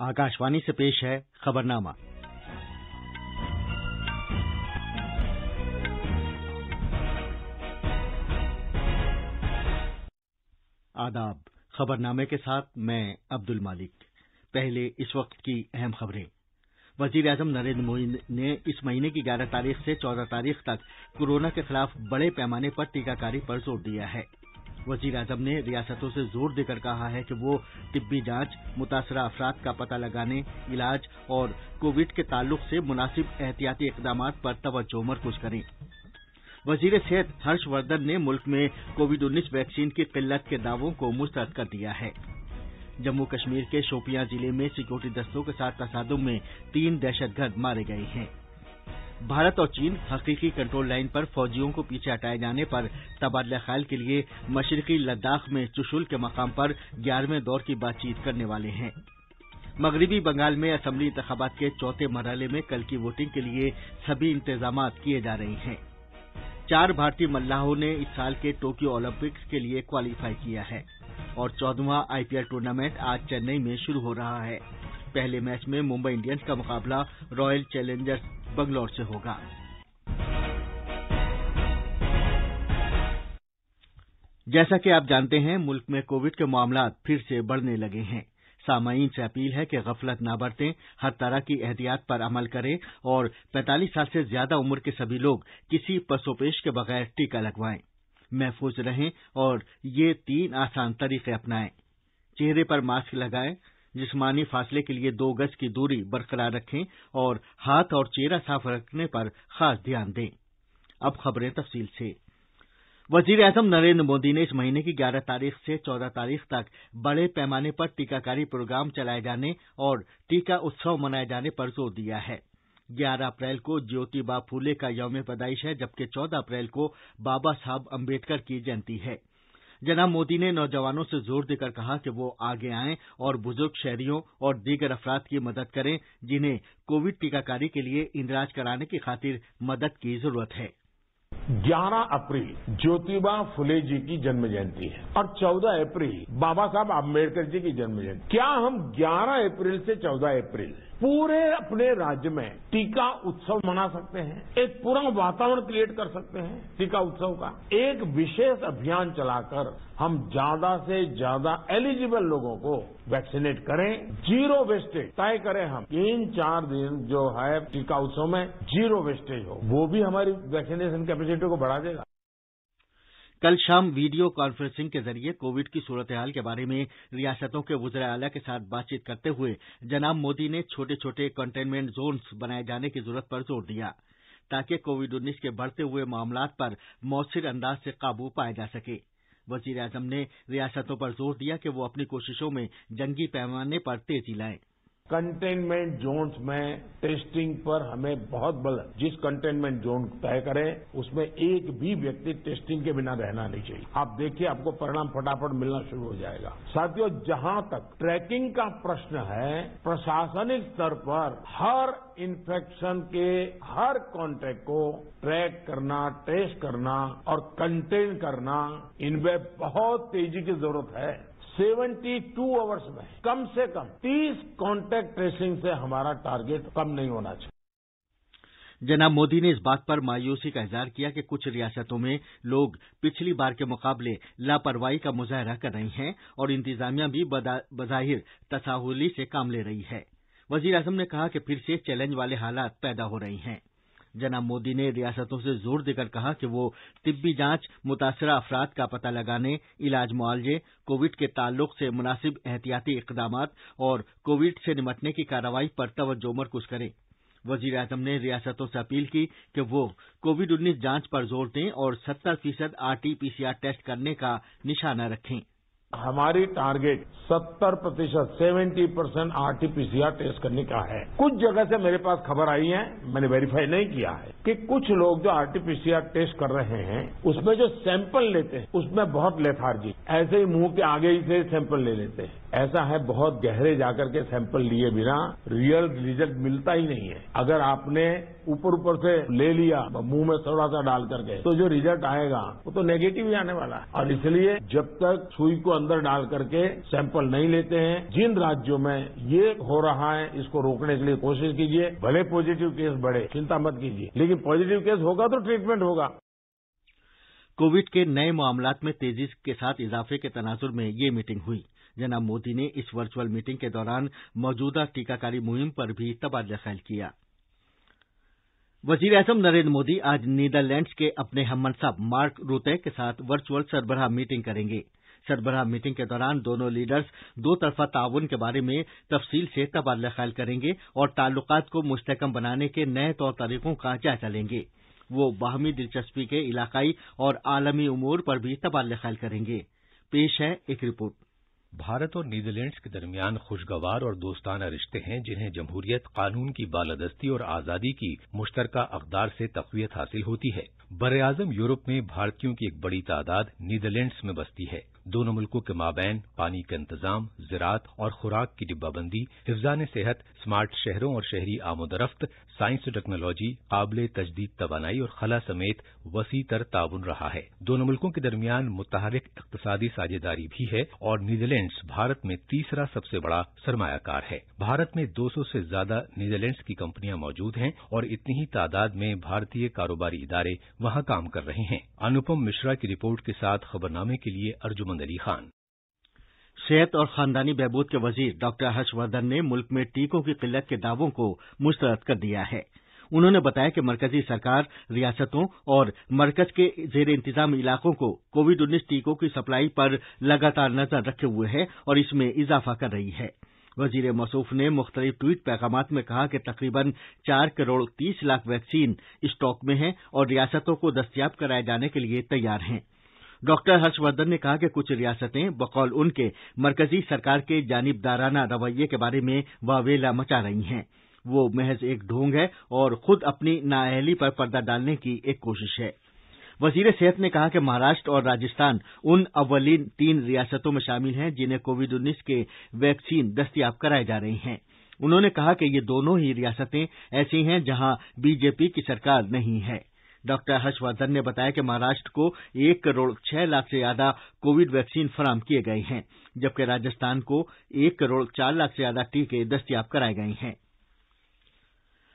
आकाशवाणी से पेश है खबरनामा। आदाब, खबरनामे के साथ मैं अब्दुल मालिक। पहले इस वक्त की अहम खबरें। वज़ीर आज़म नरेंद्र मोदी ने इस महीने की ग्यारह तारीख से चौदह तारीख तक कोरोना के खिलाफ बड़े पैमाने पर टीकाकारी पर ज़ोर दिया है। वज़ीर आज़म ने रियासतों से ज़ोर देकर कहा है कि वो तिब्बी जाँच, मुतासरा अफराद का पता लगाने, इलाज और कोविड के ताल्लुक से मुनासिब एहतियाती इकदाम पर तवज्जो मरकूज करें। वज़ीर सेहत हर्षवर्धन ने मुल्क में कोविड उन्नीस वैक्सीन की किल्लत के दावों को मुस्तरद कर दिया है। जम्मू कश्मीर के शोपियाँ ज़िले में सिक्योरिटी दस्तों के साथ तसादुम में तीन दहशतगर्द मारे गए हैं। भारत और चीन हकीकी कंट्रोल लाइन पर फौजियों को पीछे हटाए जाने पर तबादला ख्याल के लिए मशरकी लद्दाख में चुशुल के मकाम पर ग्यारहवें दौर की बातचीत करने वाले हैं। मगरबी बंगाल में असम्बली इंतबात के चौथे मरहले में कल की वोटिंग के लिए सभी इंतज़ाम किए जा रहे हैं। चार भारतीय मल्लाहों ने इस साल के टोक्यो ओलंपिक्स के लिए क्वालीफाई किया है और चौदहवा आईपीएल टूर्नामेंट आज चेन्नई में शुरू हो रहा है। पहले मैच में मुंबई इंडियंस का मुकाबला रॉयल चैलेंजर्स बंगलौर से होगा। जैसा कि आप जानते हैं, मुल्क में कोविड के मामला फिर से बढ़ने लगे हैं। सामाईन से अपील है कि गफलत न बरतें, हर तरह की एहतियात पर अमल करें और 45 साल से ज़्यादा उम्र के सभी लोग किसी पसोपेश के बगैर टीका लगवाएँ। महफूज रहें और ये तीन आसान तरीके अपनाएँ। चेहरे पर मास्क लगाएँ जिस्मानी फासले के लिए दो गज की दूरी बरकरार रखें और हाथ और चेहरा साफ़ रखने पर खास ध्यान दें। अब खबरें तफसील से। वज़ीर अजम नरेंद्र मोदी ने इस महीने की ग्यारह तारीख से चौदह तारीख तक बड़े पैमाने पर टीकाकारी प्रोग्राम चलाए जाने और टीका उत्सव मनाए जाने पर ज़ोर दिया है। ग्यारह अप्रैल को ज्योतिबा फूले का यौम पैदाइश है, जबकि चौदह अप्रैल को बाबा साहब अंबेडकर की जयंती है। जनाब मोदी ने नौजवानों से ज़ोर देकर कहा कि वो आगे आएँ और बुज़ुर्ग शहरियों और दीगर अफराद की मदद करें, जिन्हें कोविड टीकाकारी के लिए इंदराज कराने की खातिर मदद की ज़रूरत है। 11 अप्रैल, ज्योतिबा फुले जी की जन्म जयंती है और 14 अप्रैल, बाबा साहब आम्बेडकर जी की जन्म जयंती क्या हम 11 अप्रैल से 14 अप्रैल पूरे अपने राज्य में टीका उत्सव मना सकते हैं, एक पूरा वातावरण क्रिएट कर सकते हैं टीका उत्सव का। एक विशेष अभियान चलाकर हम ज़्यादा से ज़्यादा एलिजिबल लोगों को वैक्सीनेट करें ज़ीरो वेस्टेज तय करें हम। तीन चार दिन जो है टीका उत्सव में ज़ीरो वेस्टेज हो, वो भी हमारी वैक्सीनेशन कैपेसिटी को बढ़ा देगा। कल शाम वीडियो कॉन्फ्रेंसिंग के ज़रिए कोविड की सूरत हाल के बारे में रियासतों के वुजरा के साथ बातचीत करते हुए जनाब मोदी ने छोटे छोटे कंटेनमेंट जोन्स बनाए जाने की ज़रूरत पर ज़ोर दिया, ताकि कोविड उन्नीस के बढ़ते हुए मामला पर मौसर अंदाज से काबू पाया जा सके। वज़ीर आज़म ने रियासतों पर ज़ोर दिया कि वो अपनी कोशिशों में जंगी पैमाने पर तेज़ी लाएँ। कंटेनमेंट जोन्स में टेस्टिंग पर हमें बहुत बल है। जिस कंटेनमेंट जोन तय करें, उसमें एक भी व्यक्ति टेस्टिंग के बिना रहना नहीं चाहिए। आप देखिए, आपको परिणाम फटाफट मिलना शुरू हो जाएगा। साथियों, जहाँ तक ट्रैकिंग का प्रश्न है, प्रशासनिक स्तर पर हर इन्फेक्शन के हर कॉन्टेक्ट को ट्रैक करना टेस्ट करना और कंटेन करना, इनमें बहुत तेज़ी की ज़रूरत है। 72 आवर्स में, कम से कम 30 कॉन्टैक्ट ट्रेसिंग से हमारा टारगेट कम नहीं होना चाहिए। जनाब मोदी ने इस बात पर मायूसी का इजहार किया कि कुछ रियासतों में लोग पिछली बार के मुकाबले लापरवाही का मुजाहरा कर रहे हैं और इंतजामिया भी बजाहिर तसाहुली से काम ले रही है। वज़ीर आज़म ने कहा कि फिर से चैलेंज वाले हालात पैदा हो रहे हैं। जनाब मोदी ने रियासतों से ज़ोर देकर कहा कि वो तिब्बी जाँच, मुतासरा अफराद का पता लगाने, इलाज मुआवजे, कोविड के ताल्लुक से मुनासिब एहतियाती इकदाम और कोविड से निपटने की कार्रवाई पर तवज्जो मरकूज करें। वज़ीर आज़म ने रियासतों से अपील की कि वो कोविड उन्नीस जाँच पर ज़ोर दें और सत्तर फ़ीसद आरटीपीसीआर टेस्ट करने का निशाना रखें। हमारी टारगेट 70 प्रतिशत, सेवेंटी परसेंट आरटीपीसीआर टेस्ट करने का है। कुछ जगह से मेरे पास खबर आई है, मैंने वेरीफाई नहीं किया है, कि कुछ लोग जो आरटीपीसीआर टेस्ट कर रहे हैं, उसमें जो सैंपल लेते हैं, उसमें बहुत लेथार्जी ऐसे ही मुँह के आगे ही से सैंपल ले लेते हैं। ऐसा है, बहुत गहरे जाकर के सैंपल लिए बिना, रियल रिज़ल्ट मिलता ही नहीं है। अगर आपने ऊपर ऊपर से ले लिया, मुँह में थोड़ा सा डाल करके तो जो रिज़ल्ट आएगा, वो तो नेगेटिव ही आने वाला है। और इसलिए जब तक सुई को अंदर डाल करके सैंपल नहीं लेते हैं, जिन राज्यों में ये हो रहा है, इसको रोकने के लिए कोशिश कीजिए। भले पॉजिटिव केस बढ़े, चिंता मत कीजिए, लेकिन पॉजिटिव केस होगा तो ट्रीटमेंट होगा। कोविड के नए मामलात में तेज़ी के साथ इजाफे के तनाजुर में ये मीटिंग हुई। जनाब मोदी ने इस वर्चुअल मीटिंग के दौरान मौजूदा टीकाकारी मुहिम पर भी तबादला ख्याल किया। वज़ीर अजम नरेंद्र मोदी आज नीदरलैंड्स के अपने हममनसब मार्क रूते के साथ वर्चुअल सरबराह मीटिंग करेंगे। सरबराह मीटिंग के दौरान दोनों लीडर्स दो तरफा ताउन के बारे में तफसील से तबादला ख्याल करेंगे और ताल्लुकात को मुस्तकम बनाने के नए तौर तरीकों का जायजा लेंगे। वो बाहमी दिलचस्पी के इलाकाई और आलमी उमूर पर भी तबादला ख्याल करेंगे। पेश है एक रिपोर्ट। भारत और नीदरलैंड्स के दरमियान खुशगवार और दोस्ताना रिश्ते हैं, जिन्हें जमहूरियत कानून की बालादस्ती और आज़ादी की मुश्तरक अकदार से तकवीत हासिल होती है। बर आज़म यूरोप में भारतीयों की एक बड़ी तादाद नीदरलैंड्स में बसती है। दोनों मुल्कों के माबैन, पानी का इंतज़ाम, ज़रात और खुराक की डिब्बाबंदी हिफान सेहत, स्मार्ट शहरों और शहरी आमोदरफ्त, साइंस और टेक्नोलॉजी, काबिल तजदीद तोानाई और खला समेत वसी तर ताउन रहा है। दोनों मुल्कों के दरमियान मुतहरिक इकतसादी साझेदारी भी है और नीदरलैंड्स भारत में तीसरा सबसे बड़ा सरमायाकार है। भारत में दो सौ से ज़्यादा नीदरलैंड्स की कंपनियाँ मौजूद हैं और इतनी ही तादाद में भारतीय कारोबारी इदारे वहाँ काम कर रहे हैं। अनुपम मिश्रा की रिपोर्ट के साथ खबरनामे के लिए अर्जुमंद अली खान। सेहत और खानदानी बहबूद के वज़ीर डॉक्टर हर्षवर्धन ने मुल्क में टीकों की किल्लत के दावों को मुस्तरद कर दिया है। उन्होंने बताया कि मरकजी सरकार, रियासतों और मरकज के जेर इंतज़ाम इलाकों को कोविड उन्नीस टीकों की सप्लाई पर लगातार नज़र रखे हुए है और इसमें इजाफा कर रही है। वज़ीर मसूफ ने मुख्तलिफ़ ट्वीट पैगाम में कहा कि तकरीबन चार करोड़ तीस लाख वैक्सीन स्टॉक में हैं और रियासतों को दस्तियाब कराए जाने के लिए तैयार हैं। डॉक्टर हर्षवर्धन ने कहा कि कुछ रियासतें, बकौल उनके मरकजी सरकार के जानिबदाराना रवैये के बारे में वावेला मचा रही हैं। वो महज एक ढोंग है और खुद अपनी नाअहली पर पर्दा डालने की एक कोशिश है। वज़ीर सेहत ने कहा कि महाराष्ट्र और राजस्थान उन अव्वलीन तीन रियासतों में शामिल हैं जिन्हें कोविड उन्नीस के वैक्सीन दस्तियाब कराए जा रही हैं। उन्होंने कहा कि ये दोनों ही रियासतें ऐसी हैं जहाँ बीजेपी की सरकार नहीं है। डॉक्टर हर्षवर्धन ने बताया कि महाराष्ट्र को एक करोड़ छह लाख से ज़्यादा कोविड वैक्सीन फराम किए गए हैं, जबकि राजस्थान को एक करोड़ चार लाख से ज़्यादा टीके दस्तियाब कराए गए हैं।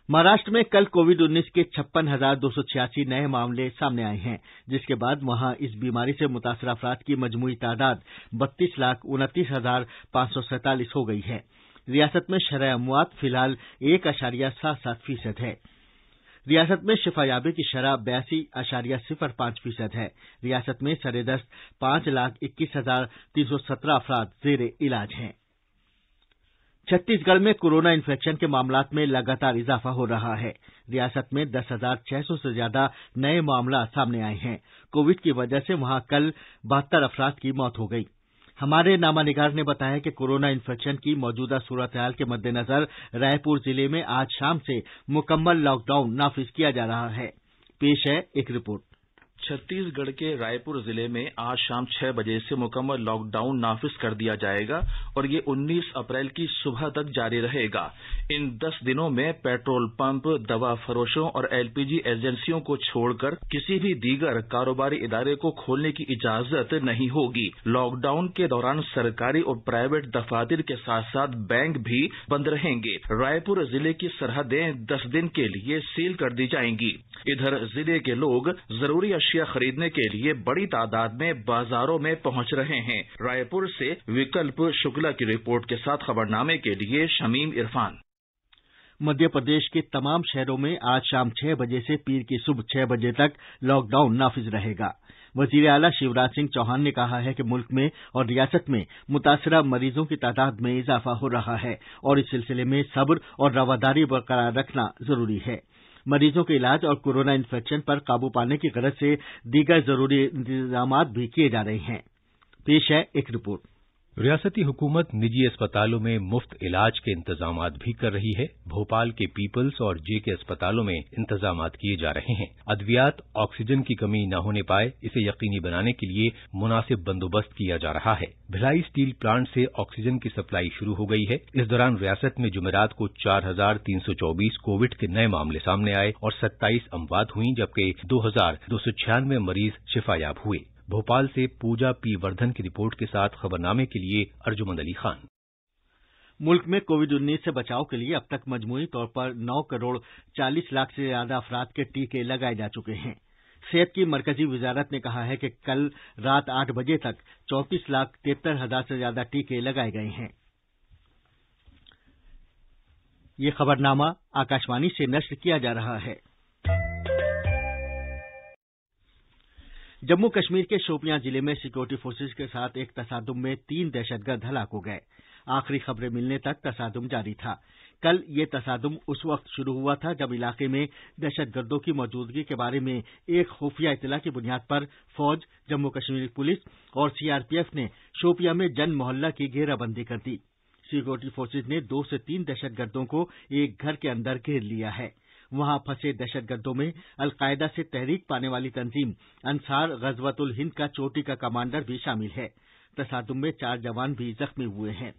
महाराष्ट्र में कल कोविड उन्नीस के छप्पन हज़ार दो सौ छियासी नए मामले सामने आए हैं, जिसके बाद वहाँ इस बीमारी से मुतासर अफराद की मजमूई तादाद बत्तीस लाख उनतीस हज़ार पाँच सौ सैंतालीस हो गई है। रियासत में शरह अमवात फ़िलहाल एक अशारिया सात सात फ़ीसद है। रियासत में शिफायाबी की शरह बयासी अशारिया सिफर पाँच फ़ीसद है। रियासत में सरेदस्त पाँच लाख इक्कीस हज़ार तीन सौ सत्रह अफराद जेर इलाज हैं। छत्तीसगढ़ में कोरोना इन्फेक्शन के मामलात में लगातार इजाफा हो रहा है। रियासत में दस हज़ार छह सौ से ज़्यादा नए मामला सामने आए हैं। कोविड की वजह से वहाँ कल बहत्तर अफराद की मौत हो गई। हमारे नामानिगार ने बताया कि कोरोना इन्फेक्शन की मौजूदा सूरत हाल के मद्देनजर रायपुर ज़िले में आज शाम से मुकम्मल लॉकडाउन नाफिज किया जा रहा है। पेश है एक रिपोर्ट। छत्तीसगढ़ के रायपुर ज़िले में आज शाम छह बजे से मुकम्मल लॉकडाउन नाफिज कर दिया जाएगा और ये 19 अप्रैल की सुबह तक जारी रहेगा। इन 10 दिनों में पेट्रोल पंप, दवा फरोशों और एलपीजी एजेंसियों को छोड़कर किसी भी दीगर कारोबारी इदारे को खोलने की इजाज़त नहीं होगी। लॉकडाउन के दौरान सरकारी और प्राइवेट दफातर के साथ साथ बैंक भी बंद रहेंगे। रायपुर ज़िले की सरहदें दस दिन के लिए सील कर दी जाएँगी। इधर ज़िले के लोग ज़रूरी अशिया खरीदने के लिए बड़ी तादाद में बाजारों में पहुँच रहे हैं। रायपुर से विकल्प शुक्ला की रिपोर्ट के साथ खबरनामे के लिए शमीम इरफान। मध्य प्रदेश के तमाम शहरों में आज शाम छह बजे से पीर की सुबह छह बजे तक लॉकडाउन नाफिज रहेगा। वज़ीर अला शिवराज सिंह चौहान ने कहा है कि मुल्क में और रियासत में मुतासरा मरीजों की तादाद में इजाफा हो रहा है और इस सिलसिले में सब्र और रवादारी बरकरार रखना ज़रूरी है। मरीजों के इलाज और कोरोना इन्फेक्शन पर काबू पाने की गरज से दीगर ज़रूरी इंतज़ाम भी किए जा रहे हैं। रियासती हुकूमत निजी अस्पतालों में मुफ़्त इलाज के इंतज़ाम भी कर रही है। भोपाल के पीपल्स और जे के अस्पतालों में इंतज़ाम किए जा रहे हैं। अद्वियात ऑक्सीजन की कमी न होने पाए, इसे यकीनी बनाने के लिए मुनासिब बंदोबस्त किया जा रहा है। भिलाई स्टील प्लांट से ऑक्सीजन की सप्लाई शुरू हो गई है। इस दौरान रियासत में जुमेरात को चार हज़ार तीन सौ चौबीस कोविड के नए मामले सामने आए और सत्ताईस अमवात हुई, जबकि दो हज़ार दो सौ छियानवे मरीज़ शिफायाब हुए। भोपाल से पूजा पी वर्धन की रिपोर्ट के साथ खबरनामे के लिए अर्जुमंद अली खान। मुल्क में कोविड उन्नीस से बचाव के लिए अब तक मजमूई तौर पर नौ करोड़ चालीस लाख से ज़्यादा अफराद के टीके लगाए जा चुके हैं। सेहत की मरकजी वजारत ने कहा है कि कल रात आठ बजे तक चौंतीस लाख तिहत्तर हज़ार से ज़्यादा टीके लगाए गए हैं। ये खबरनामा आकाशवाणी से नष्र किया जा रहा है। जम्मू कश्मीर के शोपियाँ ज़िले में सिक्योरिटी फोर्सेज के साथ एक तसादुम में तीन दहशतगर्द हलाक हो गए। आखिरी खबरें मिलने तक तसादुम जारी था। कल ये तसादुम उस वक्त शुरू हुआ था जब इलाके में दहशतगर्दों की मौजूदगी के बारे में एक खुफिया इतला की बुनियाद पर फौज जम्मू कश्मीर पुलिस और सीआरपीएफ ने शोपियाँ में जन मोहल्ला की घेराबंदी कर दी। सिक्योरिटी फोर्सेज ने दो से तीन दहशतगर्दों को एक घर के अंदर घेर लिया है। वहाँ फंसे दहशतगर्दों में अलकायदा से तहरीक पाने वाली तंजीम अंसार गजवतुल हिंद का चोटी का कमांडर भी शामिल है। तसादुम में चार जवान भी जख्मी हुए हैं।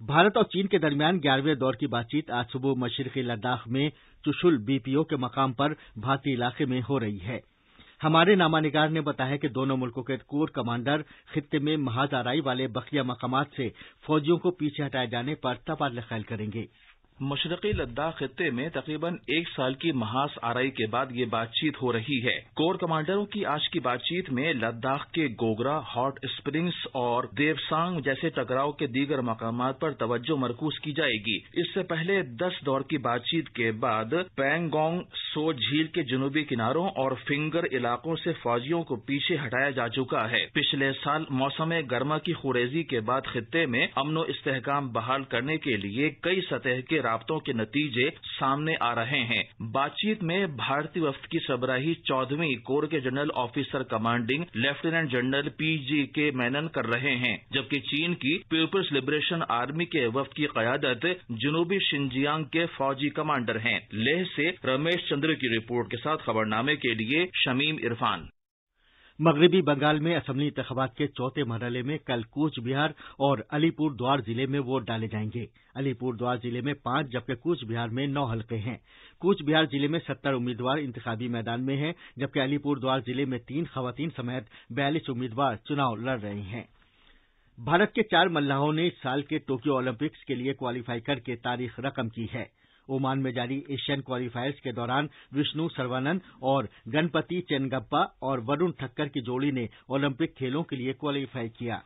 भारत और चीन के दरमियान ग्यारहवें दौर की बातचीत आज सुबह मशरकी लद्दाख में चुशुल बीपीओ के मकाम पर भारतीय इलाके में हो रही है। हमारे नामानिगार ने बताया कि दोनों मुल्कों के कोर कमांडर खित्ते में महाज आराई वाले बखिया मकामात से फौजियों को पीछे हटाए जाने पर तबादला ख्याल करेंगे। मशरकी लद्दाख खत्े में तकरीबन एक साल की महास आरई के बाद ये बातचीत हो रही है। कोर कमांडरों की आज की बातचीत में लद्दाख के गोगरा, हॉट स्प्रिंग्स और देवसांग जैसे टकराव के दीगर मकाम पर तवज्जो मरकूज की जाएगी। इससे पहले दस दौर की बातचीत के बाद पैंगोंग सो झील के जनूबी किनारों और फिंगर इलाकों से फौजियों को पीछे हटाया जा चुका है। पिछले साल मौसम गर्मा की खुरेजी के बाद खत्े में अमनो इस्तेकाम बहाल करने के लिए कई सतह के राब्तों के नतीजे सामने आ रहे हैं। बातचीत में भारतीय वफ्त की सबराही चौदहवीं कोर के general officer commanding lieutenant general P G K Menon कर रहे हैं, जबकि चीन की पीपुल्स लिबरेशन आर्मी के वफ्त की क्यादत जनूबी शिंजियांग के फौजी कमांडर हैं। लेह से रमेश चंद्र की रिपोर्ट के साथ खबरनामे के लिए शमीम इरफान। मगरबी बंगाल में असम्बली इंतबात के चौथे मरहले में कल कूच बिहार और अलीपुर द्वार ज़िले में वोट डाले जाएँगे। अलीपुर द्वार ज़िले में पाँच, जबकि कूच बिहार में नौ हल्के हैं। कूच बिहार ज़िले में सत्तर उम्मीदवार इंतजामी मैदान में हैं, जबकि अलीपुर द्वार ज़िले में तीन खवतीन समेत बयालीस उम्मीदवार चुनाव लड़ रहे हैं। भारत के चार मल्लाहों ने इस साल के टोक्यो ओलंपिक्स के लिए क्वालीफाई करके तारीख रकम की है। ओमान में जारी एशियन क्वालीफायर्स के दौरान विष्णु सर्वानंद और गणपति चेनगप्पा और वरुण ठक्कर की जोड़ी ने ओलंपिक खेलों के लिए क्वालीफाई किया।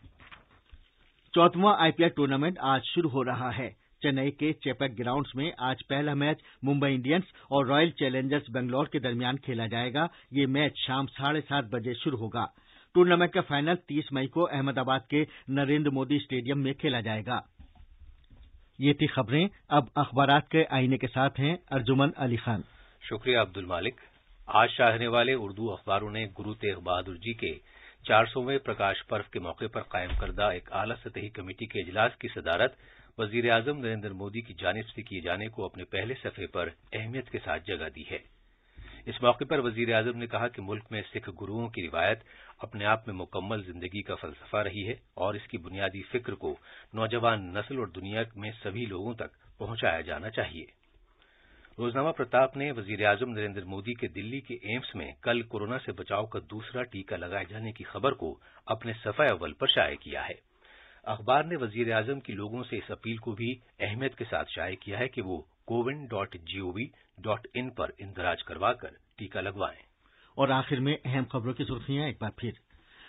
चौथवां आईपीएल टूर्नामेंट आज शुरू हो रहा है। चेन्नई के चेपक ग्राउंड्स में आज पहला मैच मुंबई इंडियंस और रॉयल चैलेंजर्स बेंगलौर के दरमियान खेला जाएगा। ये मैच शाम साढ़े सात बजे शुरू होगा। टूर्नामेंट का फाइनल तीस मई को अहमदाबाद के नरेंद्र मोदी स्टेडियम में खेला जाएगा। ये थी खबरें। अब अखबार के आईने के साथ हैं अर्जुमन अली खान। शुक्रिया अब्दुल मालिक। आज शाहने वाले उर्दू अखबारों ने गुरु तेग बहादुर जी के चार सौवें प्रकाश पर्व के मौके पर कायम करदा एक आला सतही कमेटी के इजलास की सदारत वज़ीर आज़म नरेंद्र मोदी की जानब से किए जाने को अपने पहले सफे पर अहमियत के साथ जगह दी है। इस मौके पर वज़ीर आज़म ने कहा कि मुल्क में सिख गुरुओं की रिवायत अपने आप में मुकम्मल ज़िंदगी का फलसफा रही है और इसकी बुनियादी फ़िक्र को नौजवान नस्ल और दुनिया में सभी लोगों तक पहुँचाया जाना चाहिए। रोजनामा प्रताप ने वज़ीर आज़म नरेंद्र मोदी के दिल्ली के एम्स में कल कोरोना से बचाव का दूसरा टीका लगाए जाने की खबर को अपने सफ़ा अव्वल पर शाये किया है। अखबार ने वज़ीर आज़म की लोगों से इस अपील को भी अहमियत के साथ शाये किया है कि वो CoWIN dot gov dot in पर इंदराज करवाकर टीका लगवाएँ। और आखिर में अहम खबरों की सुर्खियाँ एक बार फिर।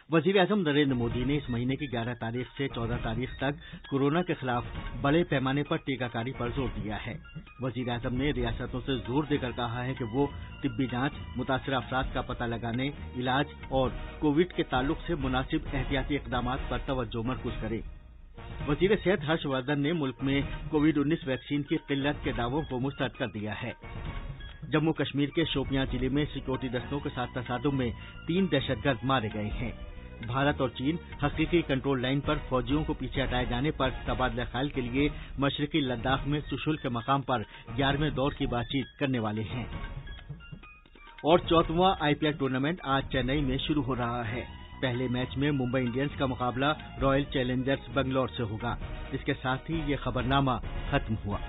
वज़ीर अजम नरेंद्र मोदी ने इस महीने की 11 तारीख से 14 तारीख तक कोरोना के खिलाफ बड़े पैमाने पर टीकाकारी पर ज़ोर दिया है। वज़ीर अजम ने रियासतों से ज़ोर देकर कहा है कि वो तिब्बी जाँच, मुतासर अफराद का पता लगाने, इलाज और कोविड के ताल्लुक से मुनासिब एहतियाती इकदाम पर तवज्जो मरकूज करें। वज़ीर सेहत हर्षवर्धन ने मुल्क में कोविड उन्नीस वैक्सीन की किल्लत के दावों को मुस्तरद कर दिया है। जम्मू कश्मीर के शोपियाँ ज़िले में सिक्योरिटी दस्तों के साथ तसादुम में तीन दहशतगर्द मारे गए हैं। भारत और चीन हकीकी कंट्रोल लाइन पर फौजियों को पीछे हटाए जाने पर तबादला ख्याल के लिए मशरकी लद्दाख में सुशुल्क मकाम पर ग्यारहवें दौर की बातचीत करने वाले हैं। और चौथवा आईपीएल टूर्नामेंट आज चेन्नई में शुरू हो रहा है। पहले मैच में मुंबई इंडियंस का मुकाबला रॉयल चैलेंजर्स बंगलौर से होगा। इसके साथ ही ये खबरनामा खत्म हुआ।